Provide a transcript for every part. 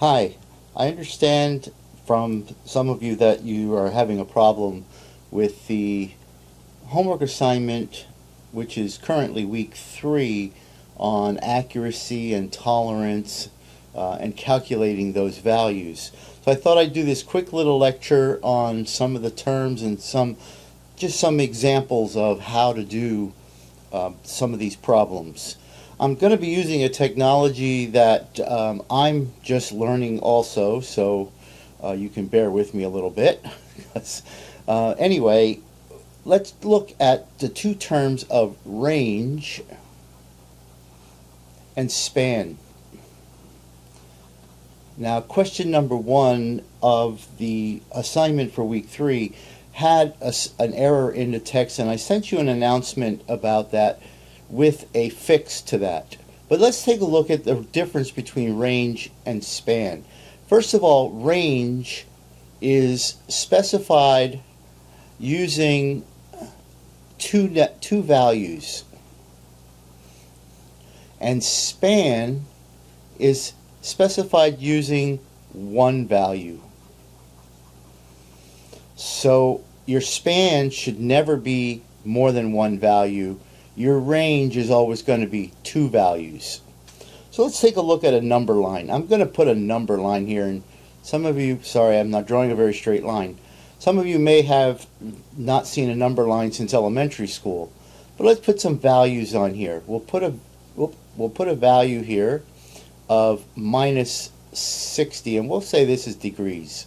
Hi, I understand from some of you that you are having a problem with the homework assignment, which is currently week three, on accuracy and tolerance uh, and calculating those values. So I thought I'd do this quick little lecture on some of the terms and some just some examples of how to do uh, some of these problems. I'm going to be using a technology that um, I'm just learning also, so uh, you can bear with me a little bit. uh, anyway, let's look at the two terms of range and span. Now, question number one of the assignment for week three had a, an error in the text, and I sent you an announcement about that with a fix to that. But let's take a look at the difference between range and span. First of all, range is specified using two, two values. And span is specified using one value. So your span should never be more than one value. Your range is always going to be two values. So let's take a look at a number line. I'm going to put a number line here and some of you, sorry I'm not drawing a very straight line. Some of you may have not seen a number line since elementary school. But let's put some values on here. We'll put a we'll, we'll put a value here of minus 60 and we'll say this is degrees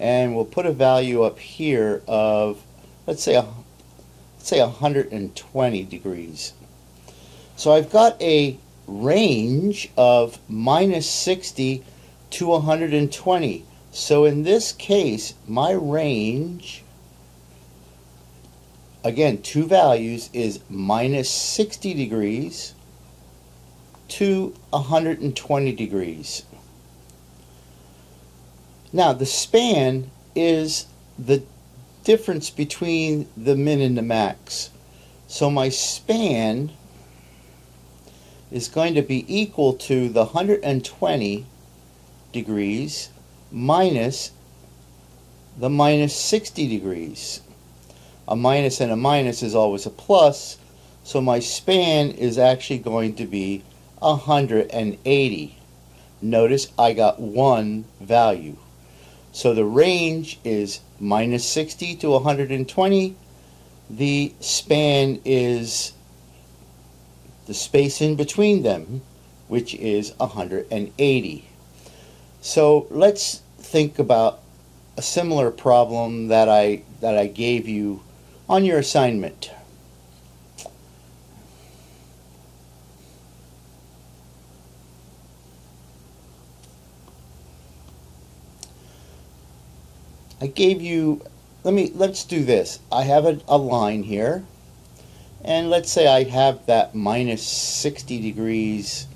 and we'll put a value up here of let's say say 120 degrees. So I've got a range of minus 60 to 120 so in this case my range again two values is minus 60 degrees to 120 degrees. Now, the span is the difference between the min and the max. So my span is going to be equal to the 120 degrees minus the minus 60 degrees. A minus and a minus is always a plus, so my span is actually going to be 180. Notice I got one value. So the range is minus 60 to 120. The span is the space in between them, which is 180. So let's think about a similar problem that I that I gave you on your assignment. I gave you, let me, let's do this. I have a, a line here, and let's say I have that minus 60 degrees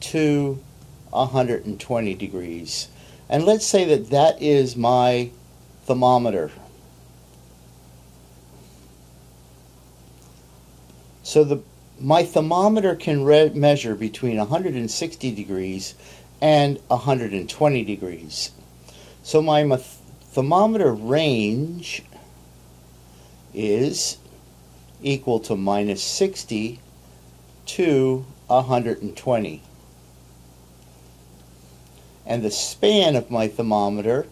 to 120 degrees. And let's say that that is my thermometer. So the my thermometer can measure between 160 degrees and 120 degrees. So my thermometer range is equal to minus 60 to 120. And the span of my thermometer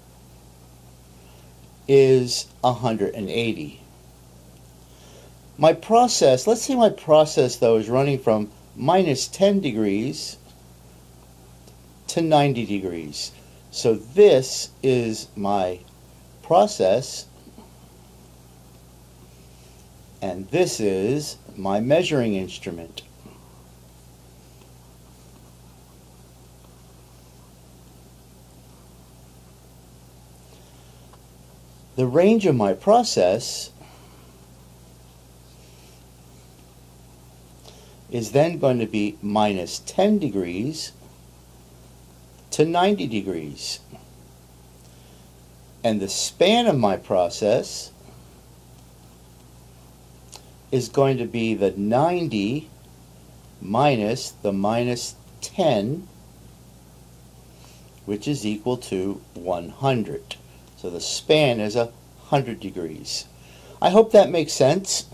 is 180. My process, let's say my process though is running from minus 10 degrees to 90 degrees. So this is my process and this is my measuring instrument. The range of my process is then going to be minus 10 degrees to 90 degrees. And the span of my process is going to be the 90 minus the minus 10 which is equal to 100. So the span is a 100 degrees. I hope that makes sense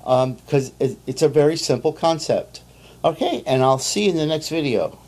because um, it's a very simple concept. Okay, and I'll see you in the next video.